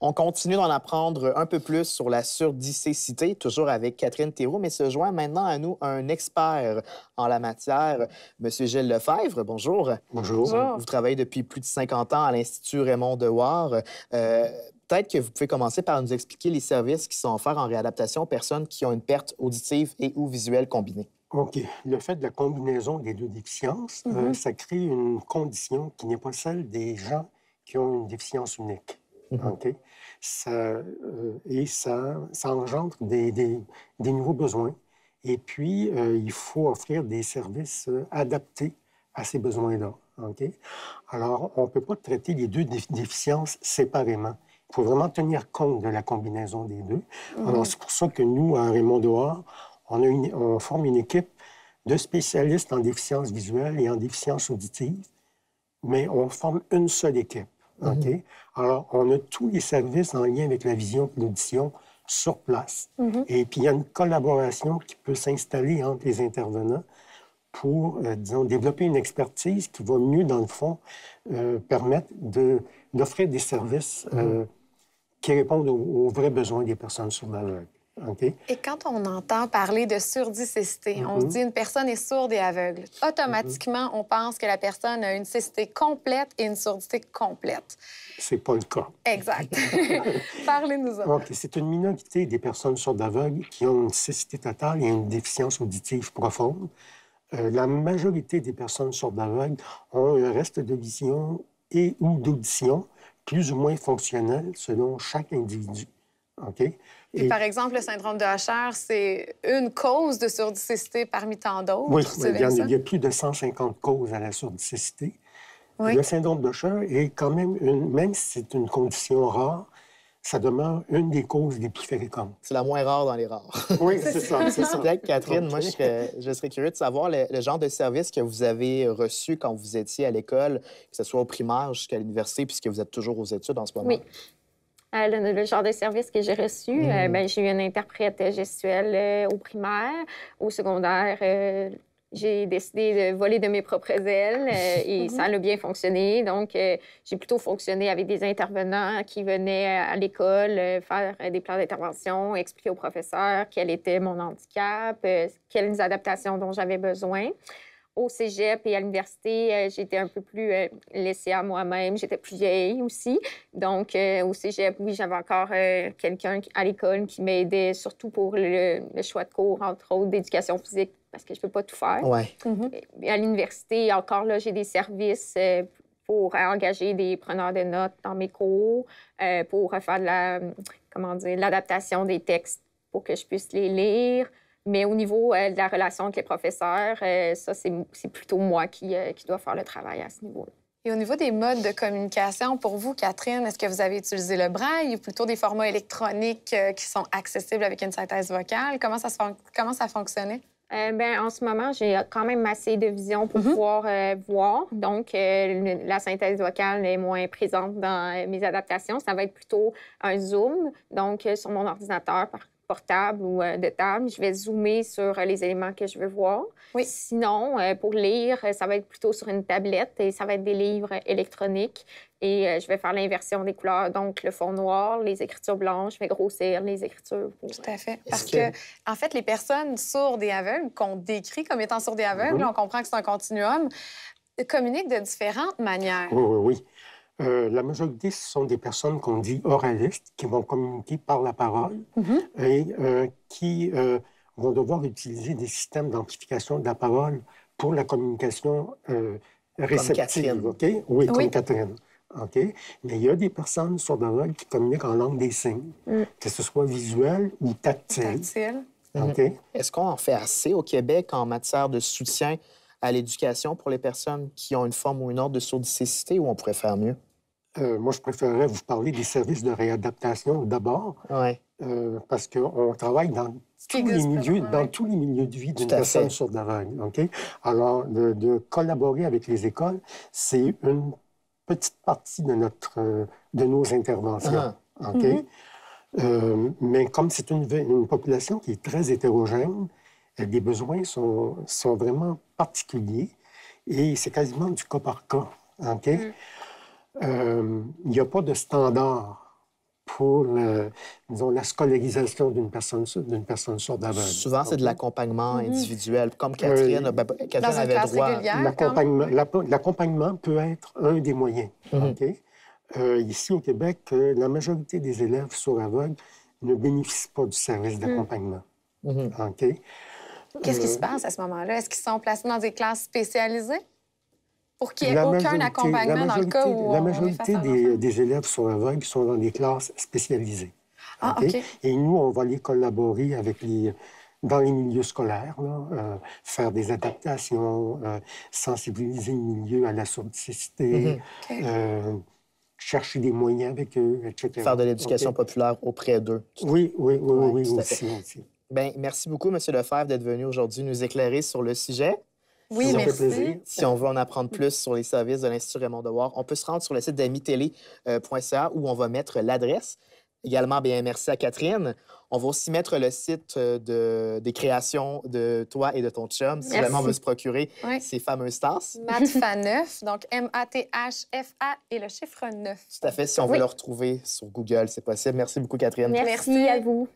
On continue d'en apprendre un peu plus sur la surdicécité, toujours avec Catherine Thérault, mais se joint maintenant à nous un expert en la matière, M. Gilles Lefebvre. Bonjour. Bonjour. Vous travaillez depuis plus de 50 ans à l'Institut Raymond Dewar. Euh, Peut-être que vous pouvez commencer par nous expliquer les services qui sont offerts en réadaptation aux personnes qui ont une perte auditive et ou visuelle combinée. OK. Le fait de la combinaison des deux déficiences, euh, Mhm. ça crée une condition qui n'est pas celle des gens qui ont une déficience unique. OK? Ça, euh, et ça, ça engendre des, des- des nouveaux besoins. Et puis, euh, il faut offrir des services euh, adaptés à ces besoins-là. OK? Alors, on ne peut pas traiter les deux dé- déficiences séparément. Il faut vraiment tenir compte de la combinaison des deux. Alors, c'est pour ça que nous, à Raymond Dehors, on, a une- on forme une équipe de spécialistes en déficience visuelle et en déficience auditive, mais on forme une seule équipe. OK? Alors, on a tous les services en lien avec la vision et l'audition sur place. Et puis, il y a une collaboration qui peut s'installer entre les intervenants pour, euh, disons, développer une expertise qui va mieux, dans le fond, euh, permettre de- d'offrir des services euh, qui répondent aux, aux vrais besoins des personnes sourdes Et quand on entend parler de surdicécité, on se Mhm. dit une personne est sourde et aveugle. Automatiquement, on pense que la personne a une cécité complète et une surdité complète. C'est pas le cas. Exact. Parlez-nous-en. OK, c'est une minorité des personnes sourdes aveugles qui ont une cécité totale et une déficience auditive profonde. Euh, la majorité des personnes sourdes aveugles ont un reste de vision et ou d'audition plus ou moins fonctionnel selon chaque individu. OK? Puis, par exemple, le syndrome de Usher, c'est une cause de surdicécité parmi tant d'autres. Oui, il y, a, ça? il y a plus de 150 causes à la surdicécité. Oui. Le syndrome d'Usher est quand même, une, même si c'est une condition rare, ça demeure une des causes les plus fréquentes. C'est la moins rare dans les rares. Oui, c'est ça, c'est ça. Catherine, moi, OK. je serais, je serais curieux de savoir le, le genre de service que vous avez reçu quand vous étiez à l'école, que ce soit au primaire jusqu'à l'université, puisque vous êtes toujours aux études en ce moment. Oui. Euh, le, le genre de service que j'ai reçu, euh, Mhm. ben, j'ai eu un interprète gestuel euh, au primaire. Au secondaire, euh, j'ai décidé de voler de mes propres ailes et ça a bien fonctionné. Donc, j'ai plutôt fonctionné avec des intervenants qui venaient à l'école faire des plans d'intervention, expliquer aux professeurs quel était mon handicap, quelles adaptations dont j'avais besoin au cégep et à l'université, euh, j'étais un peu plus euh, laissée à moi-même. J'étais plus vieille aussi. Donc, euh, au cégep, oui, j'avais encore euh, quelqu'un à l'école qui m'aidait, surtout pour le, le choix de cours, entre autres, d'éducation physique, parce que je peux pas tout faire. Ouais. Mhm. Et à l'université, encore là, j'ai des services euh, pour engager des preneurs de notes dans mes cours, euh, pour faire de la, comment dire, l'adaptation des textes pour que je puisse les lire. Mais au niveau euh, de la relation avec les professeurs, euh, ça, c'est plutôt moi qui, euh, qui dois faire le travail à ce niveau-là. Et au niveau des modes de communication, pour vous, Catherine, est-ce que vous avez utilisé le braille ou plutôt des formats électroniques qui sont accessibles avec une synthèse vocale? Comment ça, se fon- comment ça fonctionnait? Euh, ben, en ce moment, j'ai quand même assez de vision pour Mhm. pouvoir euh, voir. Donc, euh, la synthèse vocale est moins présente dans mes adaptations. Ça va être plutôt un zoom. Donc, sur mon ordinateur par- portable ou euh, de table, je vais zoomer sur euh, les éléments que je veux voir. Oui. Sinon, euh, pour lire, ça va être plutôt sur une tablette et ça va être des livres électroniques. Et euh, je vais faire l'inversion des couleurs. Donc, le fond noir, les écritures blanches, je vais grossir les écritures. pour- Tout à fait. Parce que- que... en fait, les personnes sourdes et aveugles, qu'on décrit comme étant sourdes et aveugles, Mhm. on comprend que c'est un continuum, communiquent de différentes manières. Oui, oui, oui. Euh, la majorité, ce sont des personnes qu'on dit oralistes, qui vont communiquer par la parole Mhm. et euh, qui euh, vont devoir utiliser des systèmes d'amplification de la parole pour la communication euh, réceptive. Catherine. OK? Oui, comme Oui. Catherine. OK? Mais il y a des personnes sourdes aveugles qui communiquent en langue des signes, Mm. que ce soit visuel ou tactile. Tactile. OK? Est-ce qu'on en fait assez au Québec en matière de soutien à l'éducation pour les personnes qui ont une forme ou une autre de surdicécité ou on pourrait faire mieux? Euh, moi, je préférerais vous parler des services de réadaptation d'abord. Oui. Euh, parce qu'on travaille dans tous, les milieux, dans tous les milieux de vie d'une personne sourde aveugle. OK? Alors, de, de collaborer avec les écoles, c'est une petite partie de, notre, euh, de nos interventions. Ah. OK? Mhm. Euh, mais comme c'est une, une population qui est très hétérogène, euh, les besoins sont, sont vraiment particuliers et c'est quasiment du cas par cas. OK? Mm. Euh, Il n'y a pas de standard pour le- disons, la scolarisation d'une personne, d'une personne sourde aveugle. Souvent, c'est de l'accompagnement Mhm. individuel, comme Catherine, Euh, ben, Catherine avait classe droit. L'accompagnement, peut être un des moyens. Mhm. OK? Euh, ici, au Québec, euh, la majorité des élèves sourds aveugles ne bénéficient pas du service d'accompagnement. Mhm. OK? Qu'est-ce qui Euh, se passe à ce moment-là? Est-ce qu'ils sont placés dans des classes spécialisées? Pour qu'il n'y ait La aucun majorité- accompagnement dans le cas où La on est face majorité à un des, élèves sourds aveugles sont dans des classes spécialisées. Ah, OK? OK. Et nous, on va les collaborer avec les, dans les milieux scolaires, là, euh, faire des adaptations, euh, sensibiliser le milieu à la surdicité, Mhm. Euh, chercher des moyens avec eux, etc. Faire de l'éducation populaire auprès d'eux. Oui, oui, oui, oui, oui, aussi, aussi. Ben, merci beaucoup, M. Lefebvre, d'être venu aujourd'hui nous éclairer sur le sujet. Oui, Ça fait merci. plaisir. Si on veut en apprendre plus sur les services de l'Institut Raymond Devoir, on peut se rendre sur le site d'amitélé.ca où on va mettre l'adresse. Également, bien, merci à Catherine. On va aussi mettre le site euh, de, des créations de toi et de ton chum, si Merci. jamais on veut se procurer Oui. ces fameuses tasses. Matfa 9, donc M-A-T-H-F-A et le chiffre 9. Tout à fait, si on veut le retrouver sur Google, c'est possible. Merci beaucoup, Catherine. Merci, Merci. à vous.